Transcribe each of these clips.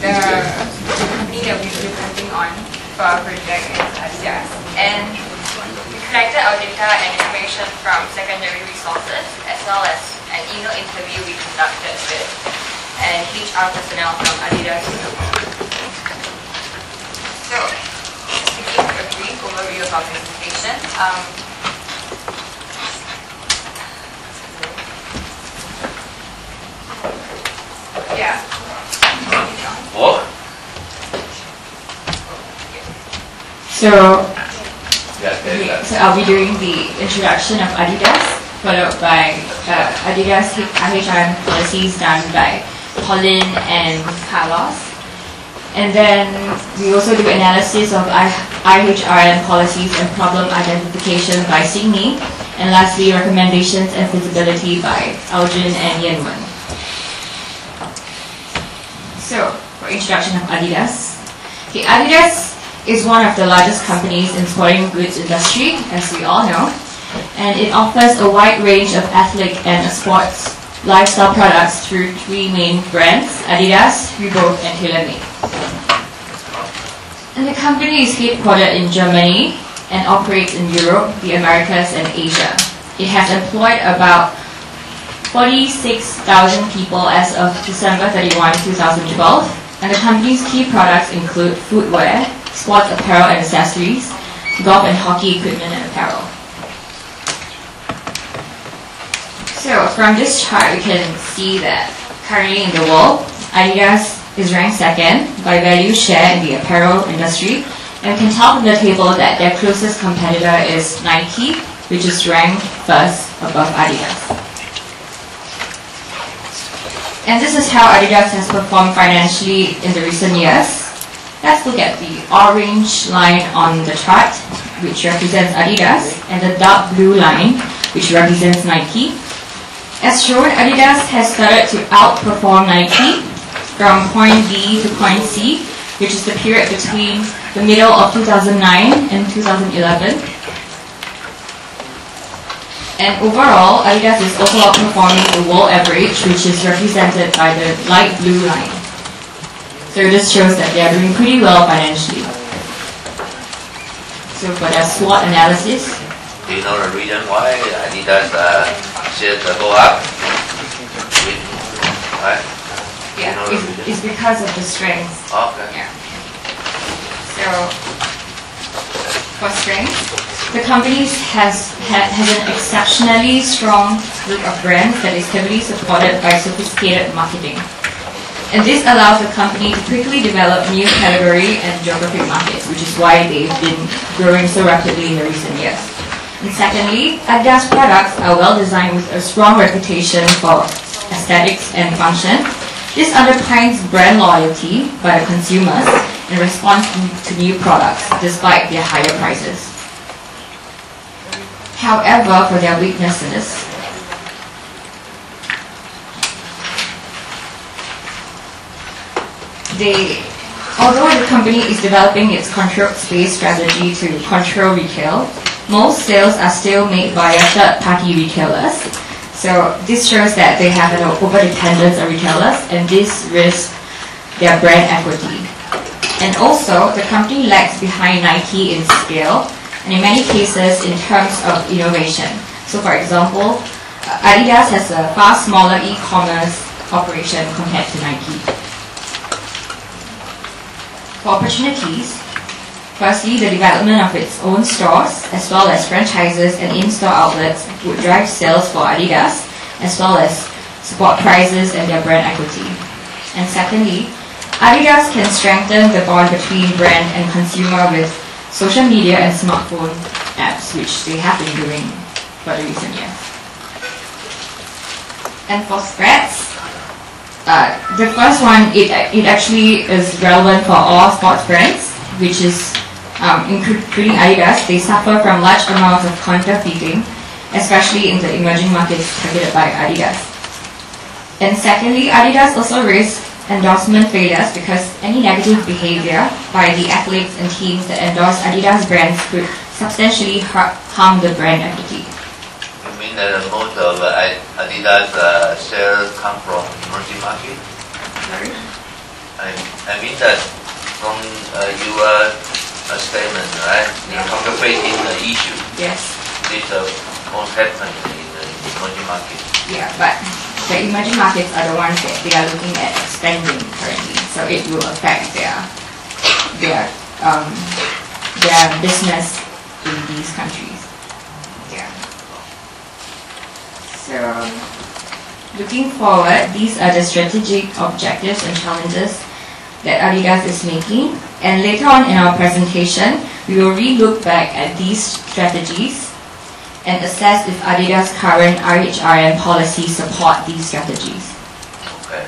the company that we've been working on for our project is Adidas. And we collected our data and information from secondary resources as well as an email interview we conducted with an HR personnel from Adidas. So, just to give a brief overview of our presentation, um, yeah. What? So, Yeah, there's okay, that. so I'll be doing the introduction of Adidas, followed by uh, Adidas IHRM policies done by Colin and Carlos. And then we also do analysis of I- IHRM policies and problem identification by Signy. And lastly, recommendations and feasibility by Algin and Yenwen. So, for introduction of Adidas. Okay, Adidas is one of the largest companies in sporting goods industry, as we all know, and it offers a wide range of athletic and sports lifestyle products through three main brands, Adidas, Reebok, and TaylorMade. And the company is headquartered in Germany and operates in Europe, the Americas, and Asia. It has employed about 46,000 people as of December 31, 2012, and the company's key products include footwear, sports apparel and accessories, golf and hockey equipment and apparel. So from this chart, we can see that currently in the world, Adidas is ranked second by value share in the apparel industry, and we can tell from the table that their closest competitor is Nike, which is ranked first above Adidas. And this is how Adidas has performed financially in the recent years. Let's look at the orange line on the chart, which represents Adidas, and the dark blue line, which represents Nike. As shown, Adidas has started to outperform Nike from point B to point C, which is the period between the middle of 2009 and 2011. And overall, Adidas is also outperforming the world average, which is represented by the light blue line. So this shows that they are doing pretty well financially. So for their SWOT analysis, Do you know the reason why Adidas uh, shares go up? Right? yeah, You know it's, it's because of the strength. Okay. Yeah. So for strength, the company has ha- has an exceptionally strong group of brands that is heavily supported by sophisticated marketing. And this allows the company to quickly develop new category and geographic markets, which is why they've been growing so rapidly in the recent years. And secondly, Adidas products are well designed with a strong reputation for aesthetics and function. This underpins brand loyalty by the consumers in response to new products despite their higher prices. However, for their weaknesses, they, although the company is developing its controlled space strategy to control retail, most sales are still made via third-party retailers. So this shows that they have an over-dependence on retailers, and this risks their brand equity. And also, the company lags behind Nike in scale, and in many cases in terms of innovation. So for example, Adidas has a far smaller e-commerce operation compared to Nike. For opportunities, firstly, the development of its own stores, as well as franchises and in-store outlets would drive sales for Adidas, as well as support prices and their brand equity. And secondly, Adidas can strengthen the bond between brand and consumer with social media and smartphone apps, which they have been doing for the recent years. And for threats, uh, the first one, it, it actually is relevant for all sports brands, which is um, including Adidas. They suffer from large amounts of counterfeiting, especially in the emerging markets targeted by Adidas. And secondly, Adidas also risks endorsement failures because any negative behavior by the athletes and teams that endorse Adidas brands could substantially harm the brand equity. Mean that most of uh, Adidas uh, sales come from emerging market? I, I mean that from uh, your uh, statement, right? The counterfeiting uh, issue, Yes. this uh, won't happen in the emerging market. Yeah, but the emerging markets are the ones that they are looking at expanding currently, so it will affect their their um, their business in these countries. Yeah. So, looking forward, these are the strategic objectives and challenges that Adidas is making. And later on in our presentation, we will re-look back at these strategies and assess if Adidas' current IHRM policy support these strategies. Okay.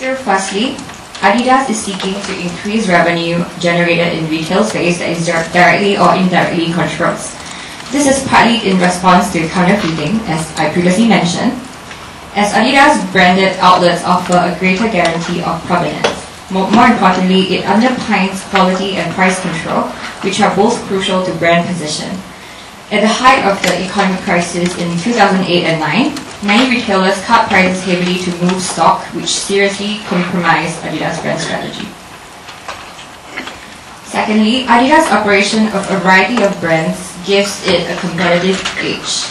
So firstly, Adidas is seeking to increase revenue generated in retail space that is directly or indirectly controlled. This is partly in response to counterfeiting, as I previously mentioned, as Adidas branded outlets offer a greater guarantee of provenance. More, importantly, it underpins quality and price control, which are both crucial to brand position. At the height of the economic crisis in 2008 and 9, many retailers cut prices heavily to move stock, which seriously compromised Adidas' brand strategy. Secondly, Adidas' operation of a variety of brands gives it a competitive edge,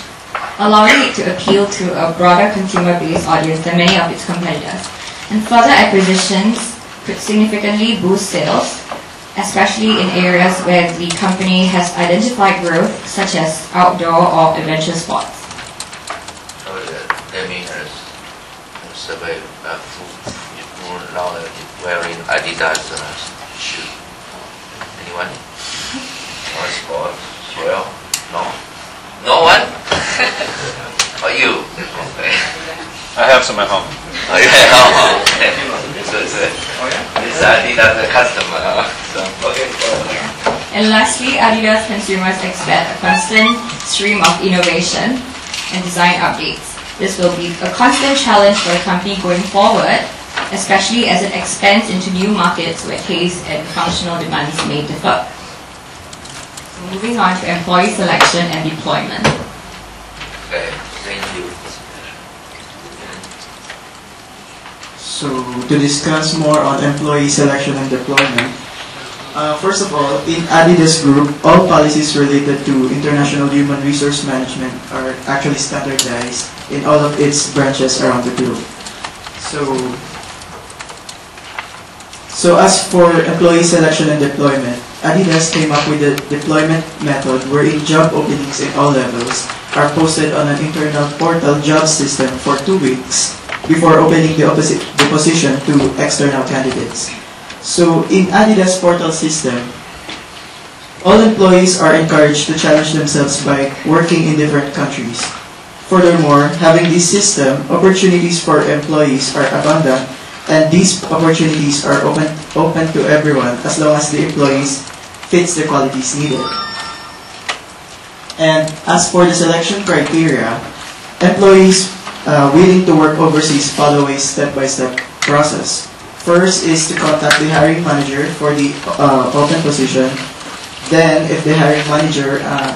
allowing it to appeal to a broader consumer base audience than many of its competitors. And further acquisitions could significantly boost sales, especially in areas where the company has identified growth, such as outdoor or adventure sports. So uh, let me uh, survey uh, who, who now uh, wearing Adidas uh, shoe. Anyone? Or sport? Well, no. No one? or you? Okay. I have some at home. Oh, yeah. Oh, okay. Good, good. This Adidas customer. huh? So, okay. And lastly, Adidas consumers expect a constant stream of innovation and design updates. This will be a constant challenge for the company going forward, especially as it expands into new markets where taste and functional demands may differ. So moving on to employee selection and deployment. Okay. Thank you. So, to discuss more on employee selection and deployment, uh, first of all, in Adidas Group, all policies related to international human resource management are actually standardized in all of its branches around the globe. So, so as for employee selection and deployment, Adidas came up with a deployment method wherein job openings at all levels are posted on an internal portal job system for two weeks before opening the, the position to external candidates. So in Adidas portal system, all employees are encouraged to challenge themselves by working in different countries. Furthermore, having this system, opportunities for employees are abundant and these opportunities are open, open to everyone as long as the employees fits the qualities needed. And as for the selection criteria, employees uh, willing to work overseas follow a step-by-step process. First is to contact the hiring manager for the uh, open position. Then, if the hiring manager uh,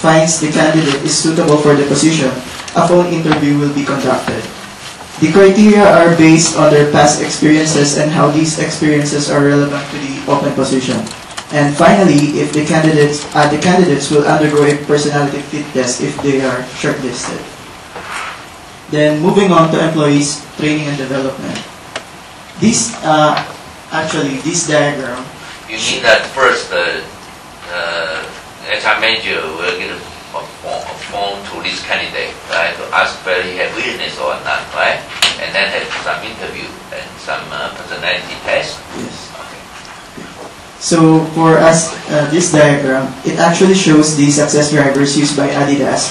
finds the candidate is suitable for the position, a phone interview will be conducted. The criteria are based on their past experiences and how these experiences are relevant to the open position. And finally, if the candidates, uh, the candidates will undergo a personality fit test if they are shortlisted. Then moving on to employees training and development. This, uh, actually, this diagram, You mean that first, uh, uh, HR manager will get a phone, a phone to this candidate, right, to ask whether he had willingness or not, right? And then have some interview and some uh, personality test. yes. So for us, uh, this diagram, it actually shows the success drivers used by Adidas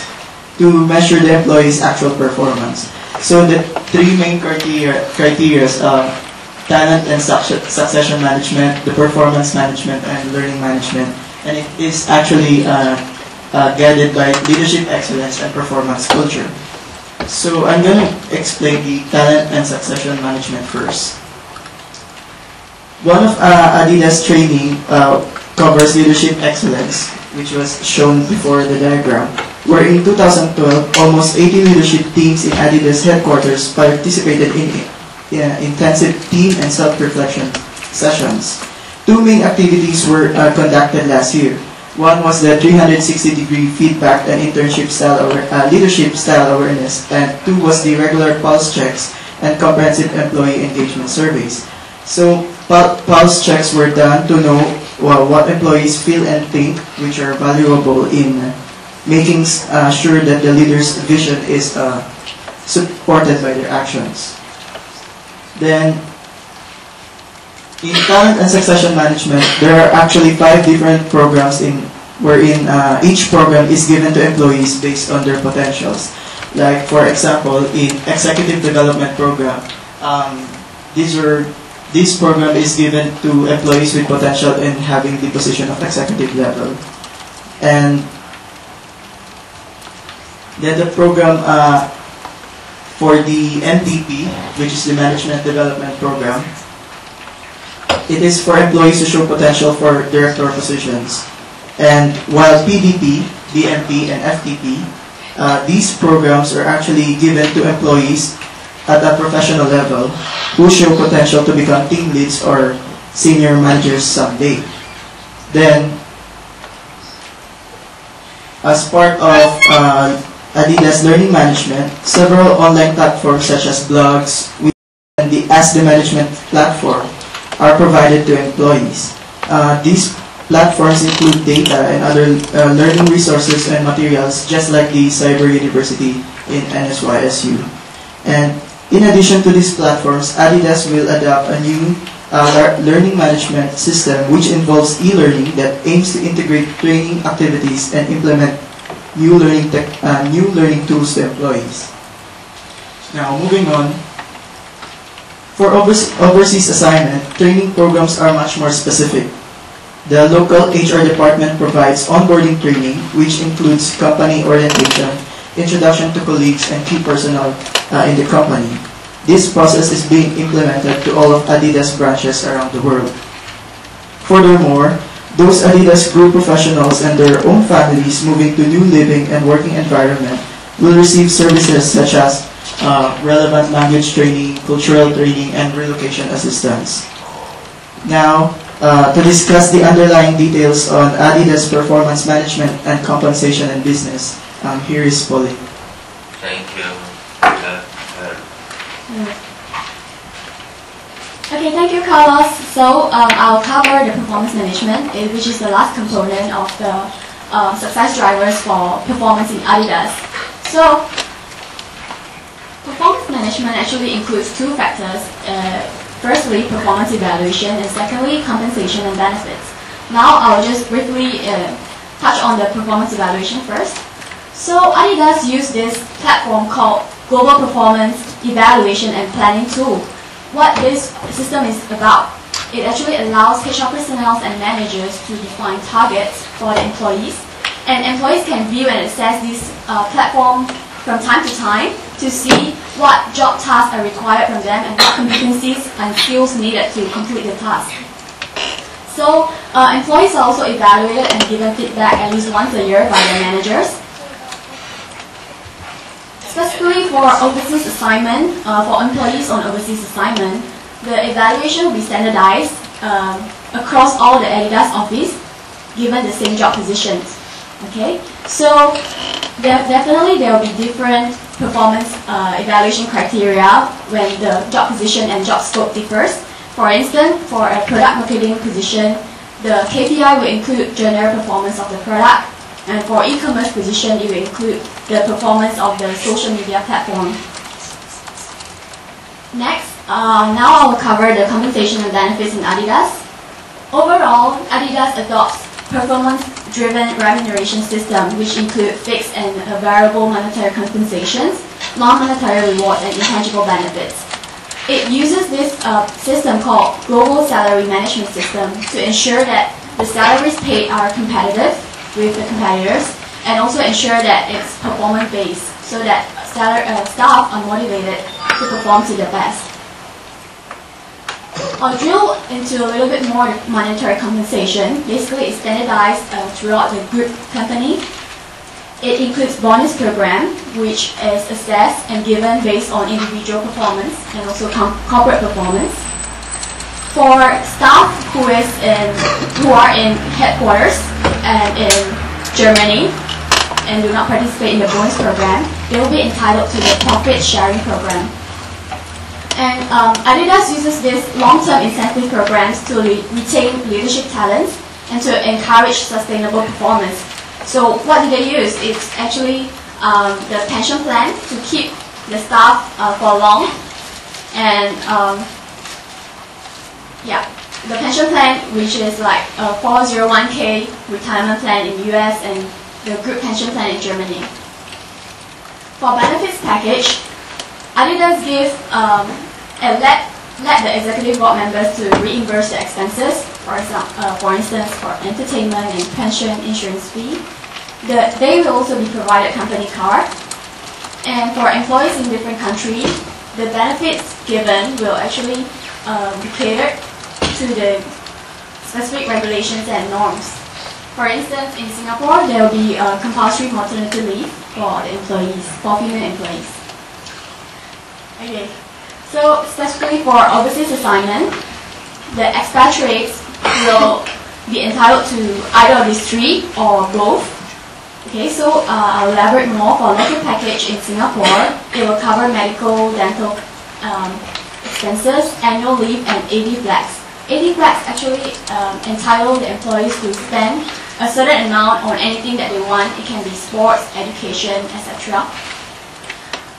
to measure the employee's actual performance. So the three main criteria, criteria are talent and succession management, the performance management, and learning management. And it is actually uh, uh, guided by leadership excellence and performance culture. So I'm going to explain the talent and succession management first. One of uh, Adidas training uh, covers leadership excellence, which was shown before the diagram, where in 2012, almost 80 leadership teams in Adidas headquarters participated in uh, intensive team and self-reflection sessions. Two main activities were uh, conducted last year. One was the 360-degree feedback and internship style uh, leadership style awareness, and two was the regular pulse checks and comprehensive employee engagement surveys. So pulse checks were done to know well, what employees feel and think, which are valuable in making uh, sure that the leader's vision is uh, supported by their actions. Then, in talent and succession management, there are actually five different programs in wherein uh, each program is given to employees based on their potentials. Like, for example, in executive development program, um, these are this program is given to employees with potential in having the position of executive level. And then the program uh, for the MDP, which is the Management Development Program, it is for employees to show potential for director positions. And while PDP, DMP, and FTP, uh, these programs are actually given to employees at a professional level who show potential to become team leads or senior managers someday. Then, as part of uh, Adidas Learning Management, several online platforms such as blogs and the Ask the Management platform are provided to employees. Uh, these platforms include data and other uh, learning resources and materials just like the Cyber University in NSYSU. And in addition to these platforms, Adidas will adopt a new uh, learning management system which involves e-learning that aims to integrate training activities and implement new learning tech, uh, new learning tools to employees. Now, moving on. For overs- overseas assignment, training programs are much more specific. The local HR department provides onboarding training, which includes company orientation, introduction to colleagues and key personnel uh, in the company. This process is being implemented to all of Adidas branches around the world. Furthermore, those Adidas group professionals and their own families moving to new living and working environment will receive services such as uh, relevant language training, cultural training, and relocation assistance. Now, uh, to discuss the underlying details on Adidas performance management and compensation and business, um, here is Polly. Thank you. Uh, uh, Okay, thank you, Carlos. So um, I'll cover the performance management, eh, which is the last component of the uh, success drivers for performance in Adidas. So performance management actually includes two factors. Uh, firstly, performance evaluation, and secondly, compensation and benefits. Now I'll just briefly uh, touch on the performance evaluation first. So Adidas use this platform called Global Performance Evaluation and Planning Tool what this system is about. It actually allows HR personnel and managers to define targets for the employees, and employees can view and assess this uh, platform from time to time to see what job tasks are required from them and what competencies and skills needed to complete the task. So uh, employees are also evaluated and given feedback at least once a year by their managers. Specifically for overseas assignment, uh, for employees on overseas assignment, the evaluation will be standardized um, across all the Adidas office, given the same job positions. Okay, so definitely there will be different performance uh, evaluation criteria when the job position and job scope differs. For instance, for a product marketing position, the KPI will include general performance of the product, and for e-commerce position, it will include the performance of the social media platform. Next, uh, now I will cover the compensation and benefits in Adidas. Overall, Adidas adopts performance-driven remuneration system, which include fixed and variable monetary compensations, non-monetary rewards, and intangible benefits. It uses this uh, system called Global Salary Management System to ensure that the salaries paid are competitive with the competitors and also ensure that it's performance based so that uh, staff are motivated to perform to their best. I'll drill into a little bit more monetary compensation. Basically, it's standardized uh, throughout the group company. It includes bonus program, which is assessed and given based on individual performance and also corporate performance. For staff who is in who are in headquarters and in Germany and do not participate in the bonus program, they will be entitled to the profit sharing program. And um, Adidas uses these long-term incentive programs to re- retain leadership talents and to encourage sustainable performance. So what do they use? It's actually um, the pension plan to keep the staff uh, for long, and um, yeah, the pension plan, which is like a 401k retirement plan in US and the group pension plan in Germany. For benefits package, Adidas give um, and let let the executive board members to reimburse the expenses, for example, uh, for instance, for entertainment and pension insurance fee. The, they will also be provided company car. And for employees in different countries, the benefits given will actually uh, be catered to the specific regulations and norms. For instance, in Singapore, there will be uh, compulsory maternity leave for the employees, for female employees. Okay. So specifically for overseas assignment, the expatriates will be entitled to either of these three or both. Okay, so uh, I'll elaborate more for local package in Singapore. It will cover medical, dental um, expenses, annual leave, and AD flags. AD flags actually um, entitle the employees to spend a certain amount on anything that they want. It can be sports, education, etc.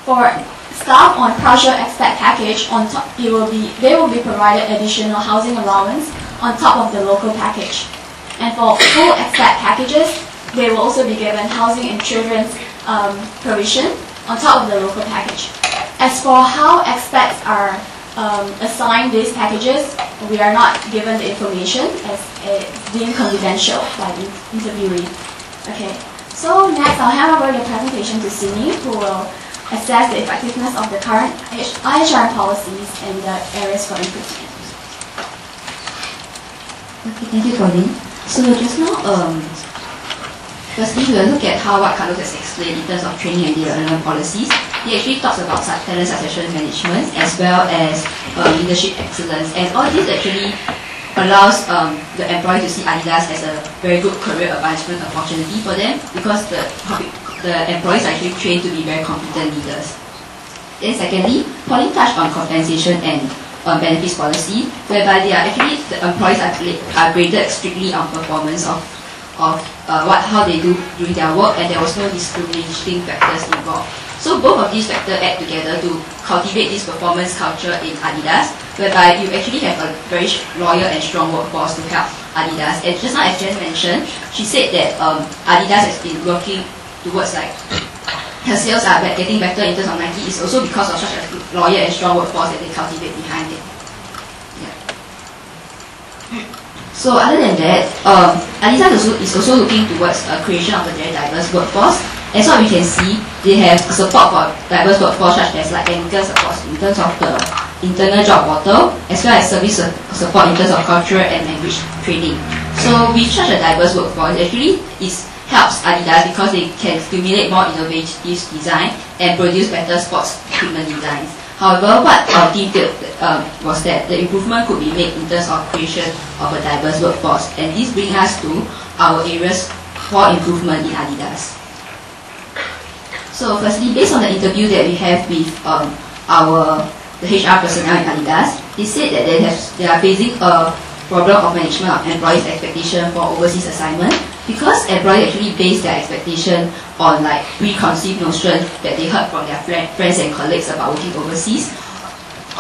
For staff on partial expat package, on top, it will be, they will be provided additional housing allowance on top of the local package. And for full expat packages, they will also be given housing and children's um, provision on top of the local package. As for how expats are um, assigned these packages, we are not given the information as it's deemed confidential by the interviewee. Okay, so next I'll hand over the presentation to Sydney, who will assess the effectiveness of the current IHR policies and the areas for improvement. Okay, thank you, Pauline. So just now, um, firstly, we'll look at how what Carlos has explained in terms of training and development policies. He actually talks about talent succession management as well as uh, leadership excellence, and all this actually allows um, the employee to see Adidas as a very good career advancement opportunity for them because the the employees are actually trained to be very competent leaders. Then secondly, Pauline touched on compensation and um, benefits policy, whereby they are actually the employees are, are graded strictly on performance of of uh, what how they do during their work, and there was no discriminating factors involved. So both of these factors add together to cultivate this performance culture in Adidas, whereby you actually have a very loyal and strong workforce to help Adidas. And just now, as Jen mentioned, she said that um, Adidas has been working towards like her sales are getting better in terms of Nike is also because of such a loyal and strong workforce that they cultivate behind it. Yeah. So other than that, um, Adidas is also looking towards a creation of a very diverse workforce. As what we can see, they have support for diverse workforce such as like technical support in terms of the internal job portal, as well as service support in terms of cultural and language training. So with such a diverse workforce, actually is helps Adidas because they can stimulate more innovative design and produce better sports equipment designs. However, what our team felt um, was that the improvement could be made in terms of creation of a diverse workforce, and this brings us to our areas for improvement in Adidas. So firstly, based on the interview that we have with um, our the HR personnel in Adidas, they said that they have they are facing a problem of management of employees' expectation for overseas assignment because employees actually base their expectation on like preconceived notion that they heard from their friend, friends and colleagues about working overseas,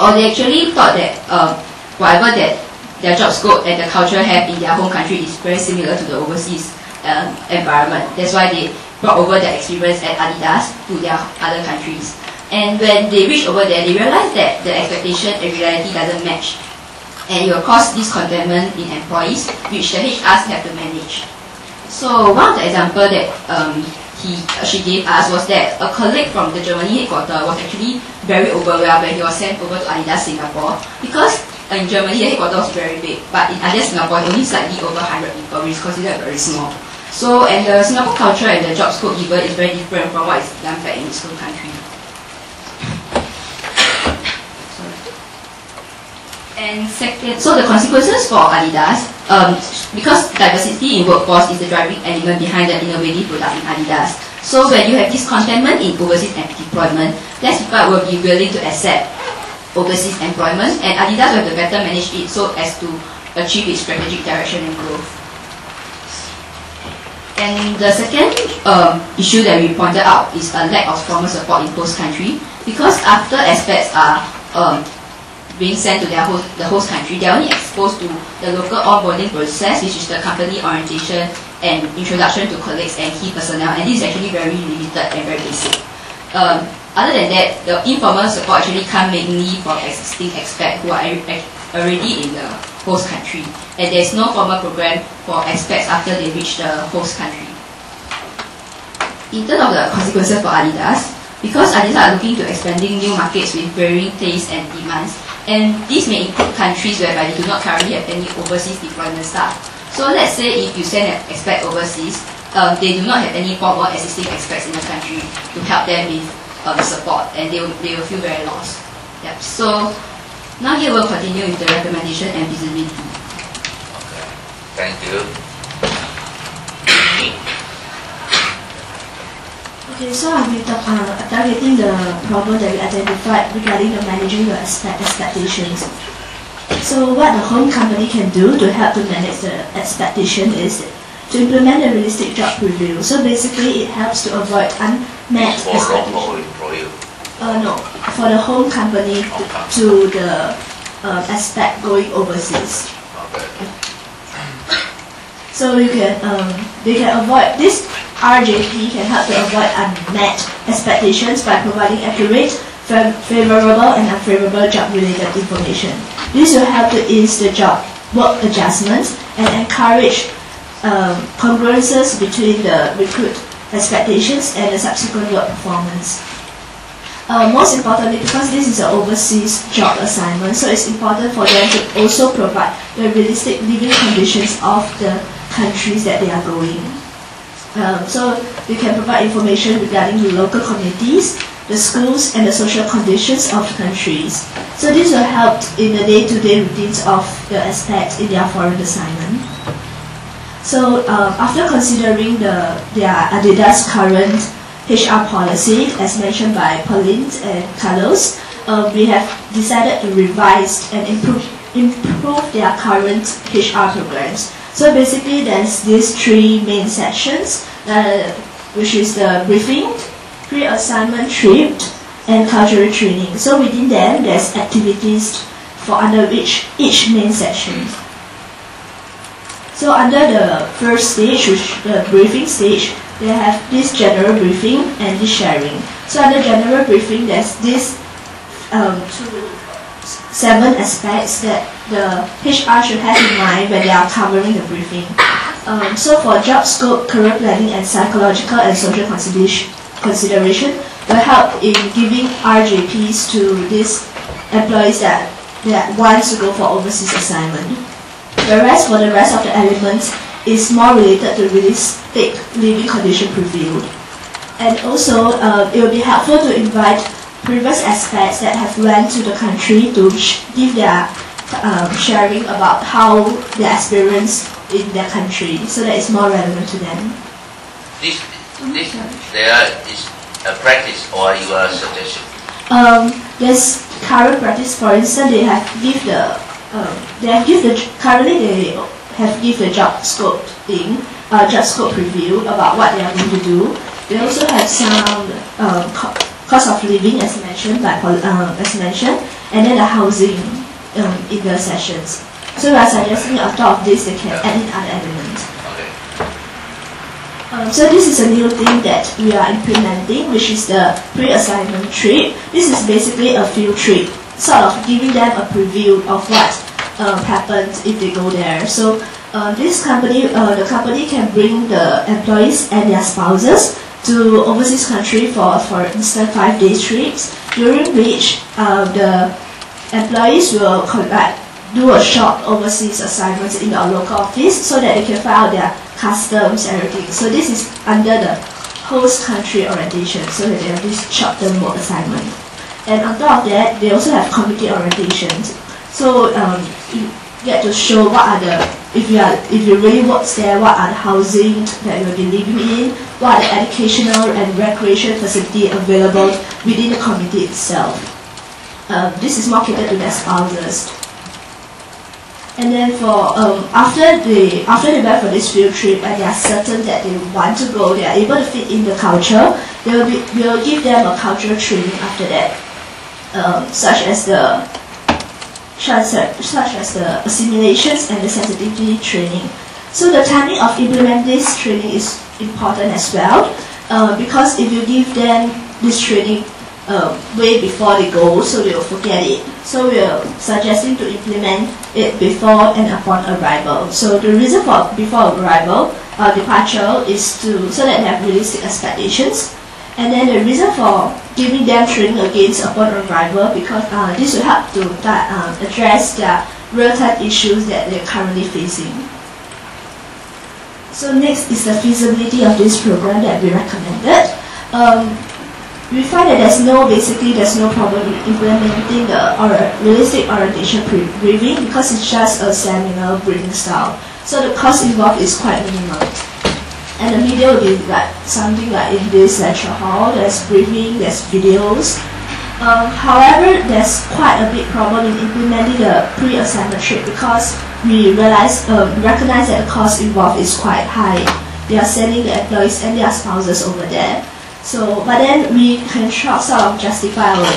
or they actually thought that um, whatever that their job scope and the culture have in their home country is very similar to the overseas um, environment. That's why they brought over their experience at Adidas to their other countries. And when they reach over there, they realize that the expectation and reality doesn't match. And it will cause discontentment in employees, which the HRs have to manage. So one of the example that um, he she gave us was that a colleague from the Germany headquarters was actually very overwhelmed when he was sent over to Adidas Singapore because in Germany the headquarters was very big, but in Adidas Singapore only slightly over 100 people, which is considered very small. So, and the Singapore culture and the job scope given is very different from what is done back in its home country. And second, so the consequences for Adidas, um, because diversity in workforce is the driving element behind the innovative product in Adidas. So when you have discontentment in overseas employment, less people will be willing to accept overseas employment, and Adidas will have to better manage it so as to achieve its strategic direction and growth. And the second um, issue that we pointed out is a lack of formal support in host country because after expats are um, being sent to their host, the host country, they are only exposed to the local onboarding process, which is the company orientation and introduction to colleagues and key personnel, and this is actually very limited and very basic. Um, other than that, the informal support actually come mainly from existing expats who are already in the host country, and there is no formal program for expats after they reach the host country. In terms of the consequences for Adidas, because Adidas are looking to expanding new markets with varying tastes and demands, and this may include countries whereby they do not currently have any overseas deployment staff. So let's say if you send an expat overseas, um, they do not have any formal existing expats in the country to help them with um, support, and they will, they will feel very lost. Yep. So now here we'll continue with the recommendation and feasibility. Thank you. Okay, so I'll be talk, uh, targeting the problem that we identified regarding the managing the expect expectations. So what the home company can do to help to manage the expectation is to implement a realistic job preview. So basically, it helps to avoid unmet For expectations. employer. Uh, no, for the home company to, to the uh, expat going overseas. Okay. So you can um, they can avoid this RJP can help to avoid unmet expectations by providing accurate, favorable and unfavorable job related information. This will help to ease the job work adjustments and encourage um, congruences between the recruit expectations and the subsequent work performance. Uh, most importantly, because this is an overseas job assignment, so it's important for them to also provide the realistic living conditions of the countries that they are going. Um, so they can provide information regarding the local communities, the schools, and the social conditions of the countries. So this will help in the day-to-day routines of the expats in their foreign assignment. So um, after considering the their Adidas current HR policy, as mentioned by Pauline and Carlos, uh, we have decided to revise and improve improve their current HR programs. So basically, there's these three main sections, uh, which is the briefing, pre-assignment trip, and cultural training. So within them, there's activities for under each each main section. So under the first stage, which the briefing stage, they have this general briefing and this sharing. So under general briefing, there's this um, seven aspects that the HR should have in mind when they are covering the briefing. Um, so for job scope, career planning, and psychological and social consideration, consideration will help in giving RJPs to these employees that, that want to go for overseas assignment. Whereas for the rest of the elements is more related to realistic living condition previewed. And also, uh, it will be helpful to invite previous expats that have went to the country to give their um, sharing about how their experience in their country, so that it's more relevant to them. This, this, there is a practice or your suggestion. Um, there's current practice, for instance, they have give the um, they have give the currently they have give the job scope thing, uh, job scope review about what they are going to do. They also have some um, cost of living as mentioned by uh, as mentioned, and then the housing um, in the sessions. So we are suggesting on top of this they can add in other elements. Okay. Um, so this is a new thing that we are implementing, which is the pre-assignment trip. This is basically a field trip, sort of giving them a preview of what um, happens if they go there. So uh, this company, uh, the company can bring the employees and their spouses to overseas country for, for instance, five days trips, during which uh, the employees will conduct do a short overseas assignment in our local office so that they can file their customs, and everything. So this is under the host country orientation, so that they have this short-term work assignment. And on top of that, they also have community orientations. So um, you get to show what are the if you are if you really work there, what are the housing that you'll be living in, what are the educational and recreation facility available within the community itself. Um, this is catered to their spouses. And then for um, after they after they went for this field trip and they are certain that they want to go, they are able to fit in the culture. They will be we will give them a cultural training after that, um, such as the such as the assimilations and the sensitivity training. So the timing of implementing this training is important as well, uh, because if you give them this training uh, way before they go, so they will forget it. So we are suggesting to implement it before and upon arrival. So the reason for before arrival, uh, departure is to so that they have realistic expectations. And then the reason for giving them training against upon arrival because uh, this will help to uh, address their real-time issues that they're currently facing. So next is the feasibility of this program that we recommended. Um, we find that there's no, basically there's no problem in implementing the or realistic orientation briefing because it's just a seminar briefing style. So the cost involved is quite minimal. And the media will be like something like in this lecture hall, there's briefing, there's videos. Um, however, there's quite a big problem in implementing the pre-assignment trip because we realize, um, recognize that the cost involved is quite high. They are sending the employees and their spouses over there. So, but then we can sort of justify our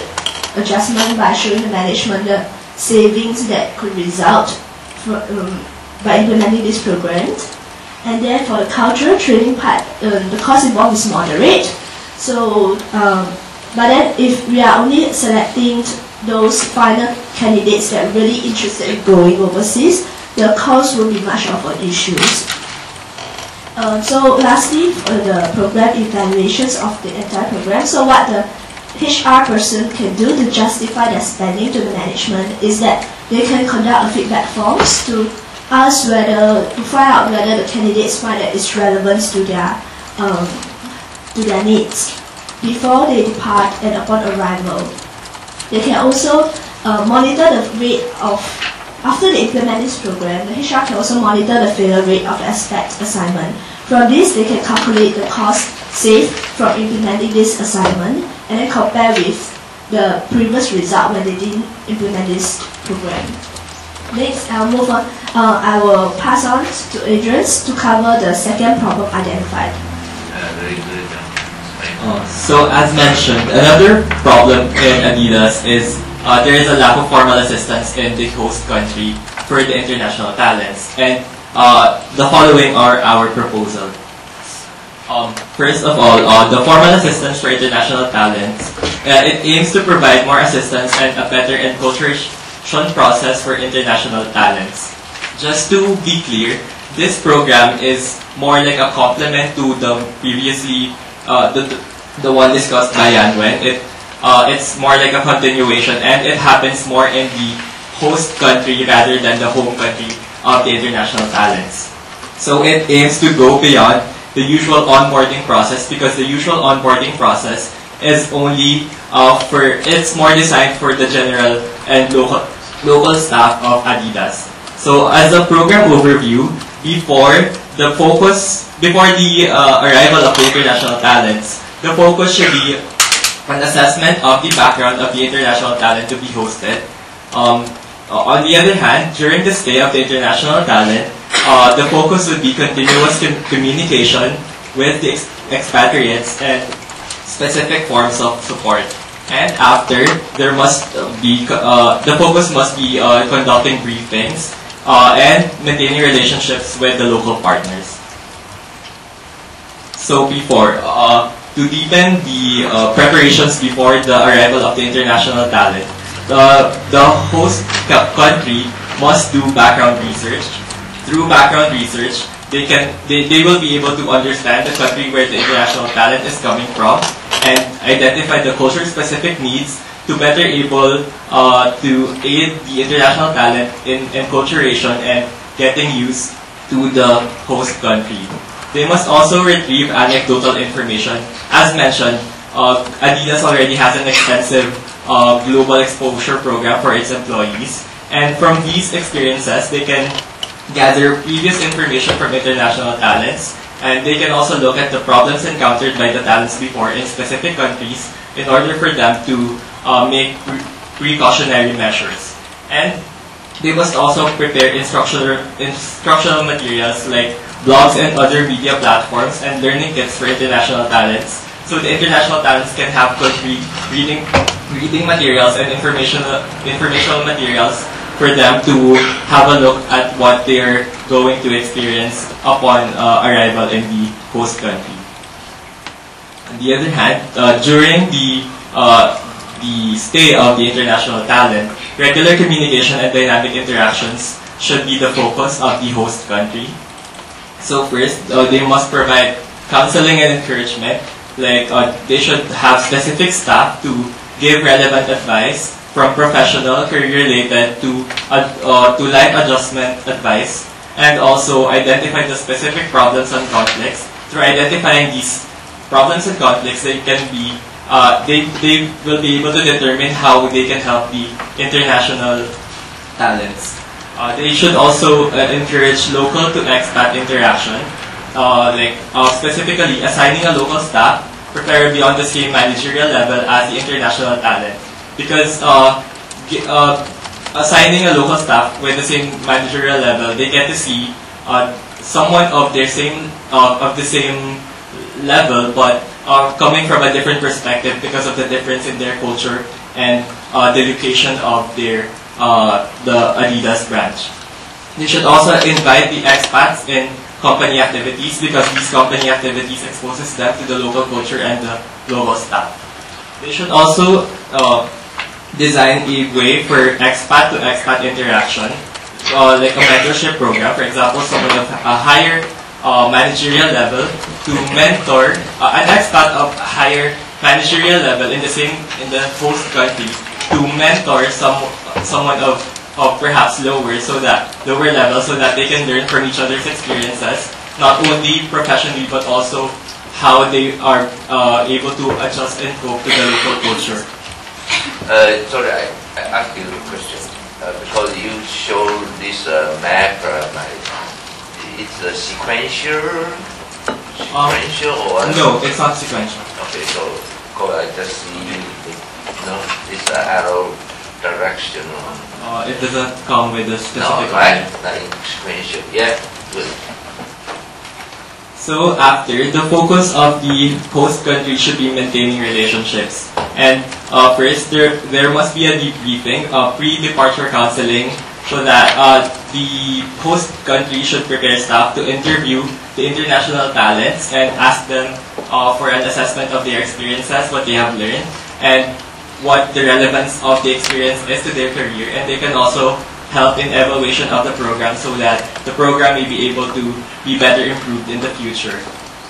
adjustment by showing the management the savings that could result from, um, by implementing this program. And then for the cultural training part, um, the cost involved is moderate. So, um, but then if we are only selecting those final candidates that are really interested in going overseas, the cost will be much of an issue. Uh, so lastly, for the program evaluations of the entire program, so what the HR person can do to justify their spending to the management is that they can conduct a feedback forms to ask whether, to find out whether the candidates find that it's relevant to their, um, to their needs before they depart and upon arrival. They can also uh, monitor the rate of after they implement this program, the HR can also monitor the failure rate of the expat assignment. From this, they can calculate the cost saved from implementing this assignment and then compare with the previous result when they didn't implement this program. Next, I'll move on. Uh, I will pass on to Adrian to cover the second problem identified. Uh, so as mentioned, another problem in Adidas is uh, there is a lack of formal assistance in the host country for the international talents. And uh, the following are our proposal. Um, first of all, uh, the formal assistance for international talents. Uh, it aims to provide more assistance and a better enculturation process for international talents. Just to be clear, this program is more like a complement to the previously, uh, the, the one discussed by Yan Wen. It uh, it's more like a continuation and it happens more in the host country rather than the home country of the international talents. So it aims to go beyond the usual onboarding process because the usual onboarding process is only uh, for, it's more designed for the general and local, local staff of Adidas. So as a program overview, before the focus, before the uh, arrival of the international talents, the focus should be an assessment of the background of the international talent to be hosted. Um, uh, on the other hand, during the stay of the international talent, uh, the focus would be continuous communication with the ex expatriates and specific forms of support. And after, there must be uh, the focus must be uh, conducting briefings uh, and maintaining relationships with the local partners. So before, uh, to deepen the uh, preparations before the arrival of the international talent, the, the host country must do background research. Through background research, they, can, they, they will be able to understand the country where the international talent is coming from and identify the culture-specific needs to better able uh, to aid the international talent in enculturation and getting used to the host country. They must also retrieve anecdotal information. As mentioned, uh, Adidas already has an extensive uh, global exposure program for its employees. And from these experiences, they can gather previous information from international talents, and they can also look at the problems encountered by the talents before in specific countries in order for them to uh, make pre- precautionary measures. And they must also prepare instructional, instructional materials like blogs and other media platforms and learning kits for international talents. So the international talents can have good re- reading, reading materials and informational, informational materials for them to have a look at what they're going to experience upon uh, arrival in the host country. On the other hand, uh, during the uh, the stay of the international talent, regular communication and dynamic interactions should be the focus of the host country. So first, uh, they must provide counseling and encouragement. Like uh, they should have specific staff to give relevant advice from professional, career-related to uh, to life adjustment advice, and also identify the specific problems and conflicts. Through identifying these problems and conflicts, they can be uh, they they will be able to determine how they can help the international talents. Uh, they should also uh, encourage local to expat interaction, uh, like uh, specifically assigning a local staff, preferably on the same managerial level as the international talent, because uh, uh, assigning a local staff with the same managerial level, they get to see someone of their same of the same level, but coming from a different perspective because of the difference in their culture and the location of their uh, the Adidas branch. They should also invite the expats in company activities because these company activities exposes them to the local culture and the global staff. They should also uh, design a way for expat to expat interaction, uh, like a mentorship program. For example, someone of a higher uh, managerial level to mentor uh, an expat of higher managerial level in the same in the host country to mentor some someone of of perhaps lower so that lower level so that they can learn from each other's experiences not only professionally but also how they are uh, able to adjust and cope to the local culture. Uh, sorry, I, I asked you a question uh, because you show this uh, map. Uh, it's a sequential, sequential or No, it's not sequential. Okay, so. I just see no, it's an arrow direction. Uh, it doesn't come with a no, specific right? Not in sequential. Yeah, good. So after, the focus of the host country should be maintaining relationships. And uh, first, there, there must be a debriefing, uh, pre-departure counseling, so that uh, the host country should prepare staff to interview the international talents and ask them uh, for an assessment of their experiences, what they have learned, and what the relevance of the experience is to their career. And they can also help in evaluation of the program so that the program may be able to be better improved in the future.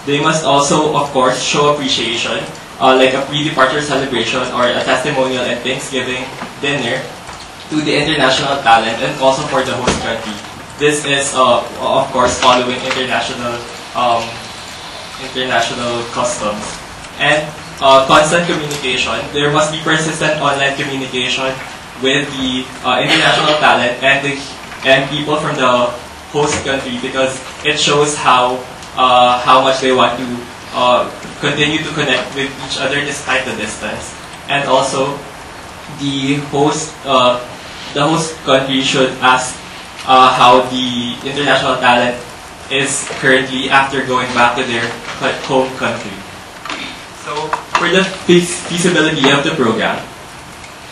They must also, of course, show appreciation, uh, like a pre-departure celebration or a testimonial and Thanksgiving dinner to the international talent and also for the host country. This is, uh, of course, following international um, international customs. And uh, constant communication. There must be persistent online communication with the uh, international talent and the and people from the host country because it shows how uh, how much they want to uh, continue to connect with each other despite the distance. And also, the host uh, the host country should ask uh, how the international talent is currently after going back to their home country. So for the feasibility of the program,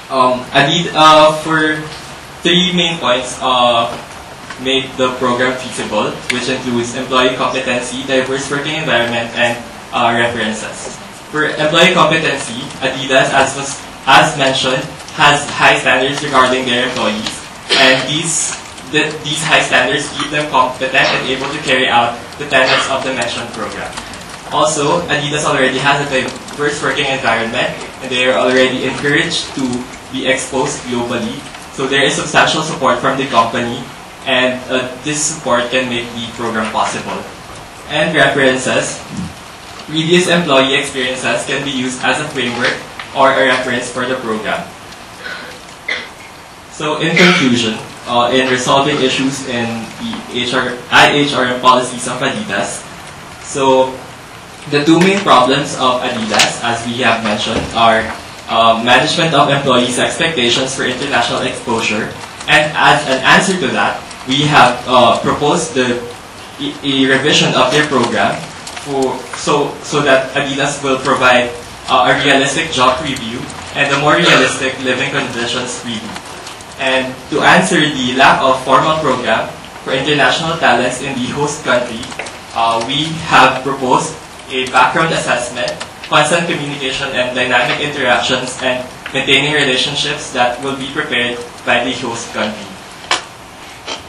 um, need uh, for three main points uh, make the program feasible, which includes employee competency, diverse working environment, and uh, references. For employee competency, Adidas, as was as mentioned, has high standards regarding their employees, and these th- these high standards keep them competent and able to carry out the tenets of the mentioned program. Also, Adidas already has a diverse working environment, and they are already encouraged to be exposed globally. So there is substantial support from the company and uh, this support can make the program possible. And references. Previous employee experiences can be used as a framework or a reference for the program. So in conclusion, uh, in resolving issues in the HR, IHRM policies of Adidas, so the two main problems of Adidas, as we have mentioned, are uh, management of employees' expectations for international exposure, and as an answer to that, we have uh, proposed the a revision of their program for so so that Adidas will provide uh, a realistic job preview and a more realistic living conditions review. And to answer the lack of formal program for international talents in the host country, uh, we have proposed a background assessment, constant communication and dynamic interactions, and maintaining relationships that will be prepared by the host country.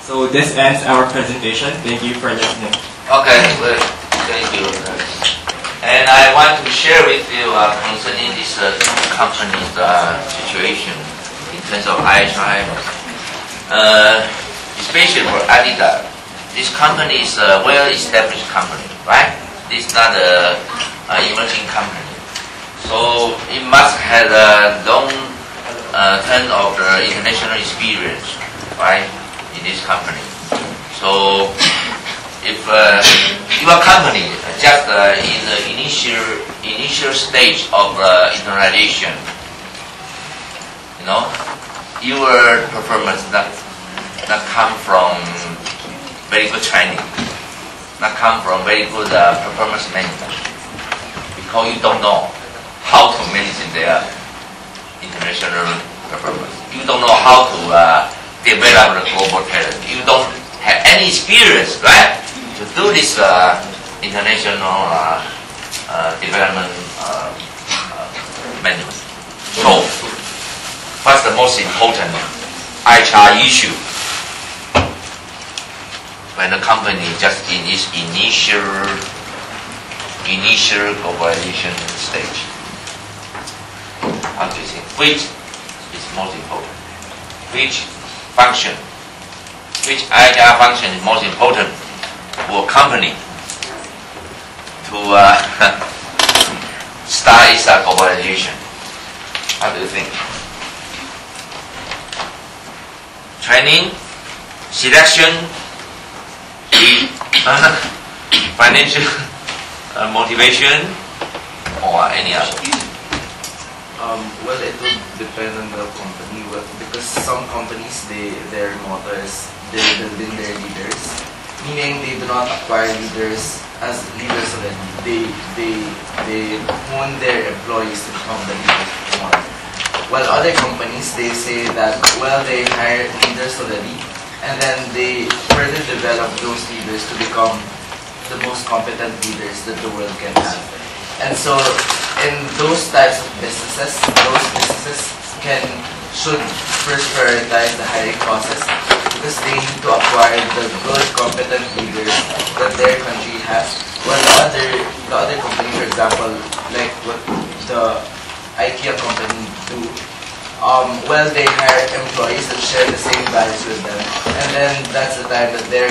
So this ends our presentation. Thank you for listening. Okay, well, thank you. And I want to share with you uh, concerning this uh, company's uh, situation in terms of IHRM. Uh, especially for Adidas, this company is a well-established company, right? This is not a, emerging company. So it must have a long uh, term of the international experience, right, in this company. So if uh, your company just uh, in the initial initial stage of uh, internationalization, you know, your performance not not come from very good training, not come from very good uh, performance management, because you don't know how to manage their international performance. You don't know how to uh, develop the global talent. You don't have any experience, right, to do this uh, international uh, uh, development uh, management. So, what's the most important HR issue when the company just in its initial initial globalization stage? How do you think? Which is most important? Which function, which HR function is most important for a company to uh, start its uh, globalization? How do you think? Training, selection, uh, financial uh, motivation, or any other? Um, well, it would depend on the company. Well, because some companies, they their motto is they're building their leaders, meaning they do not acquire leaders as leaders already. They they they hone their employees to become the leaders they want. While other companies, they say that well, they hire leaders already, and then they further develop those leaders to become the most competent leaders that the world can have. And so, in those types of businesses, those businesses can should first prioritize the hiring process because they need to acquire the good, competent leaders that their country has. While the other, the other company, for example, like what the IKEA company do, um, well, they hire employees that share the same values with them, then that's the time that they're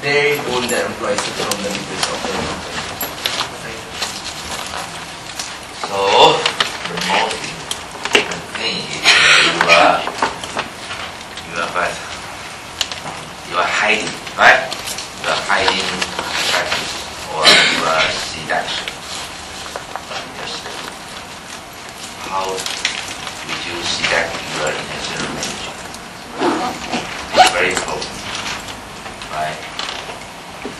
they own their employees to become the leaders of their company. So, the most thing is you are, you are what? You are hiding, right? You are hiding practice or you are seduction. Yes. How would you seduct your international manager? It's very important, right?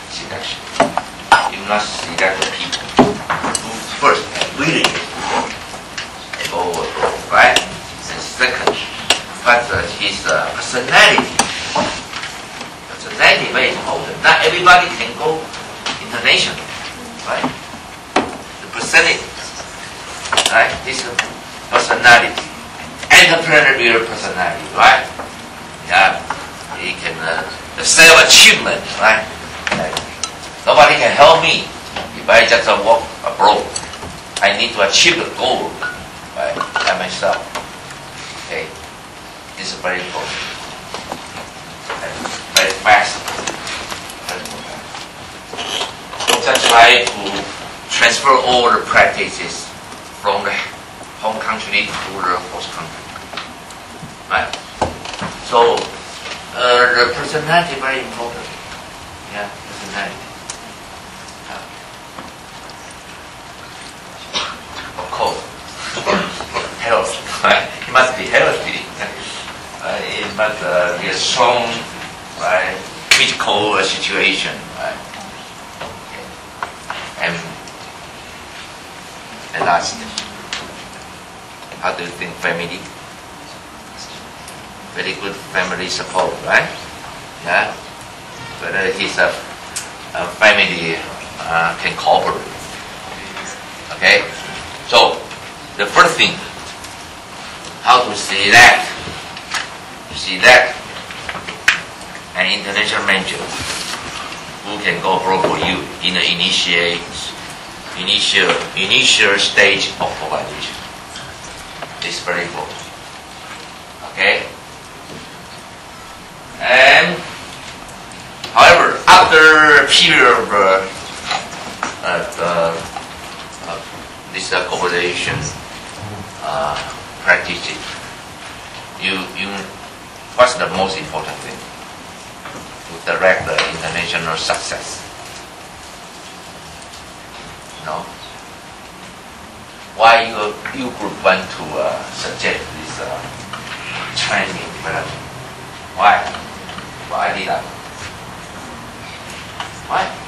Seduction. You must seduct the people who first to go abroad, right? And second, what uh, his uh, personality. Personality very important. Not everybody can go international, right? The personality, right? His personality, entrepreneurial personality, right? Yeah, he can uh, the self-achievement, right? Nobody can help me if I just walk abroad. I need to achieve the goal by, by myself. Okay? This is very important. Very fast. Just try to transfer all the practices from the home country to the host country. Right? So uh, the personality is very important. Yeah, personality. Must be healthy. Uh, it must uh, be a strong, right, critical situation. Right? And last, how do you think family? Very good family support, right? Yeah. Whether his uh, family uh, can cooperate. Okay. So the first thing, how to select, select an international manager who can go abroad for you in the initiate, initial, initial stage of organization. It's very important. Okay? And, however, after a period of uh, uh, uh, this uh, uh, practices, you, you, what's the most important thing? To direct the international success. No? Why you, you group want to uh, suggest this uh, training development? Why? Why did that? Why?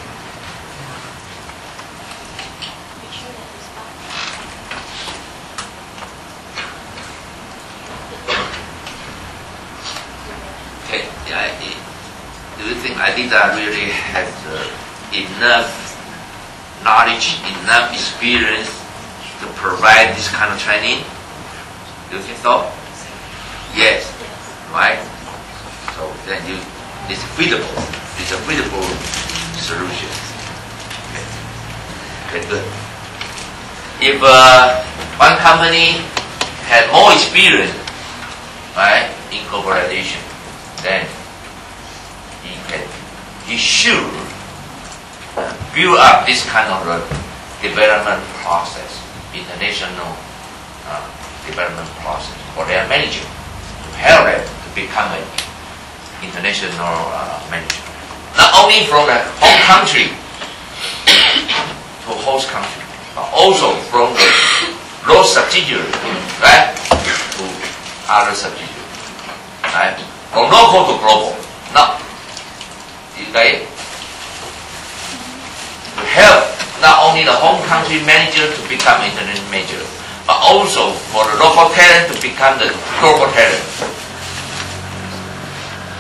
Okay, yeah, I- think Adidas really have enough knowledge, enough experience to provide this kind of training? You think so? Yes, right? So then you, it's feasible. It's a feasible solution. Okay, good. If uh, one company had more experience, right, in globalization, then he should build up this kind of uh, development process, international uh, development process for their manager to help them to become an international uh, manager. Not only from the home country to host country, but also from the those subsidiary, right, to other subsidiary, right, from local to global. Okay, to help not only the home country manager to become international manager, but also for the local talent to become the global talent.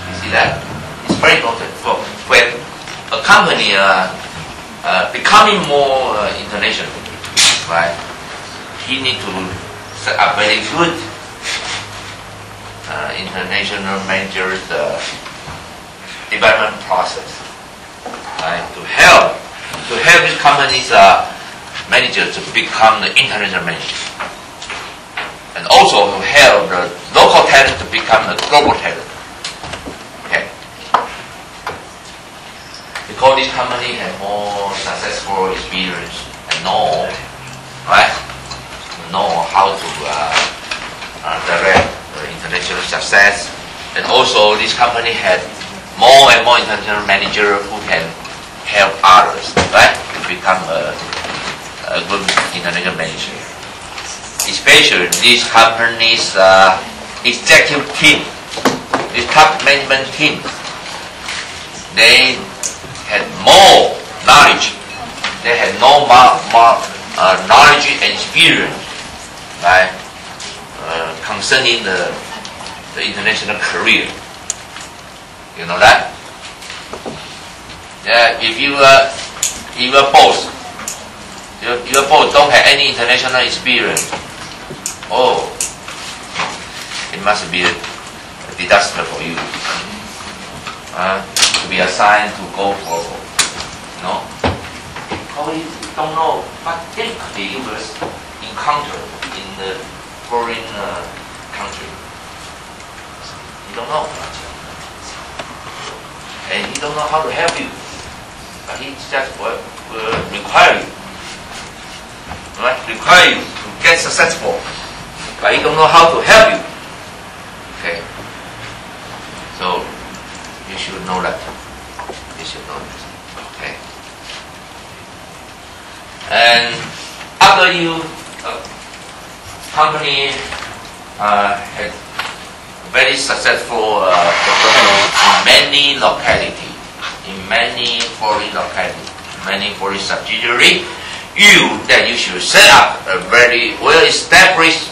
You see that? It's very important for when a company uh, uh, becoming more uh, international, right? He need to set up very good uh, international managers uh, development process, right? To help to help these companies uh, managers to become the international manager, and also to help the local talent to become the global talent. Okay. Because this company has more successful experience and know, right? Know how to uh, uh, direct the international success, and also this company had more and more international manager who can help others, right, to become a, a good international manager. Especially these companies' uh, executive team, this top management team, they had more knowledge, they had no more, more uh, knowledge and experience, right, uh, concerning the, the international career. You know that? Yeah, if you uh, if your boss, your, your don't have any international experience, oh, it must be a, a disaster for you. Uh, to be assigned to go for, you know, because you don't know what difficulty you will encounter in the foreign uh, country. You don't know and he don't know how to help you. But he just will, will require you, right? Require you to get successful, but he don't know how to help you. Okay. So you should know that. You should know that. Okay. And after you uh, company uh, had very successful uh, in many locality, in many foreign locality, many foreign subsidiary, you that you should set up a very well-established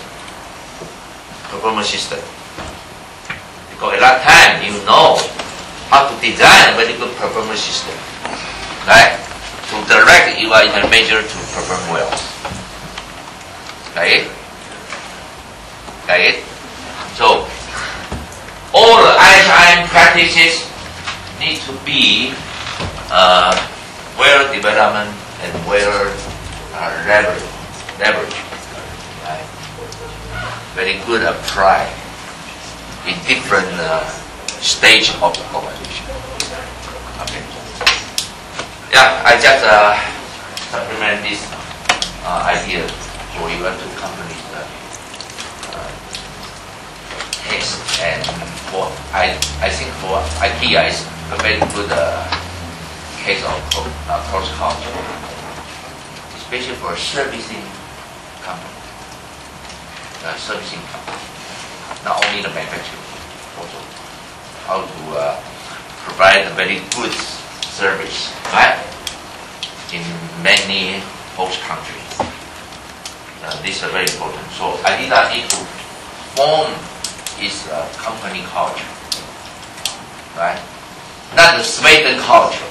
performance system. Because at that time you know how to design a very good performance system, right? To direct your intermediate to perform well. Right? Right? So, all the IHRM practices need to be uh, well development and well uh, leverage, leverage, right? Very good apply in different uh, stage of the organization. Okay. Yeah, I just uh, supplement this uh, idea for your two companies. Uh, uh, case and for I I think for IKEA is a very good uh, case of uh, cross culture, especially for servicing company, uh, servicing company, not only the manufacturing, also how to uh, provide a very good service, right? In many host countries. Uh, this is very important. So Adidas need to form its a company culture, right? Not the Sweden culture.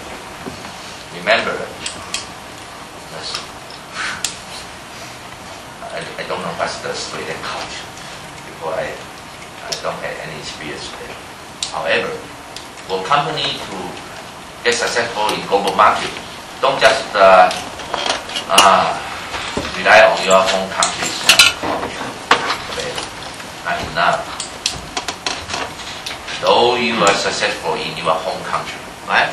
Remember, I, I don't know what's the Sweden culture because I, I don't have any experience there. However, for company to get successful in global market, don't just uh, uh, rely on your home country's culture. Not enough. Though you are successful in your home country, right?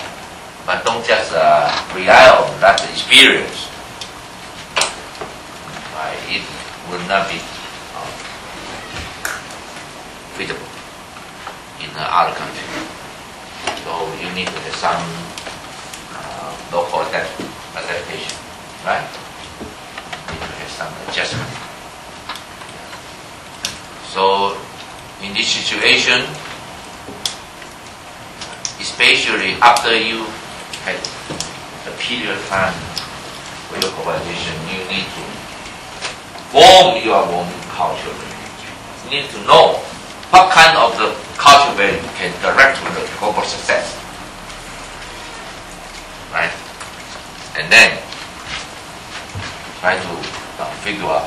But don't just uh, rely on that experience. Right? It will not be uh, feasible in uh, other country. So you need to have some uh, local adapt- adaptation, right? Need to have some adjustment. So in this situation, especially after you had a period of time for your organization, you need to form your own culture. You need to know what kind of the culture value can direct to the global success. Right? And then try to uh, figure out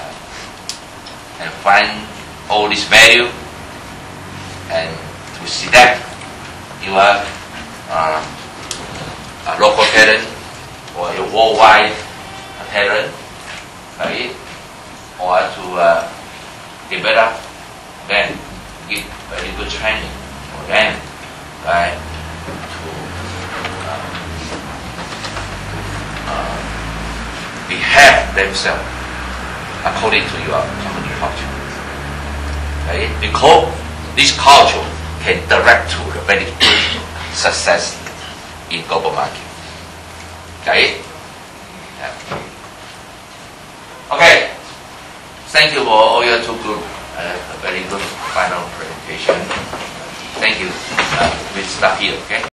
uh, and find all this value and to select your uh, uh, local talent or a worldwide talent, right? Or to uh, develop them, give very good training for them, right? To uh, uh, behave themselves according to your company culture, right? Because this culture can direct to the very good success in global market. Okay? Yeah. Okay. Thank you for all your two group. Uh, a very good final presentation. Thank you. Uh, we stop here, okay?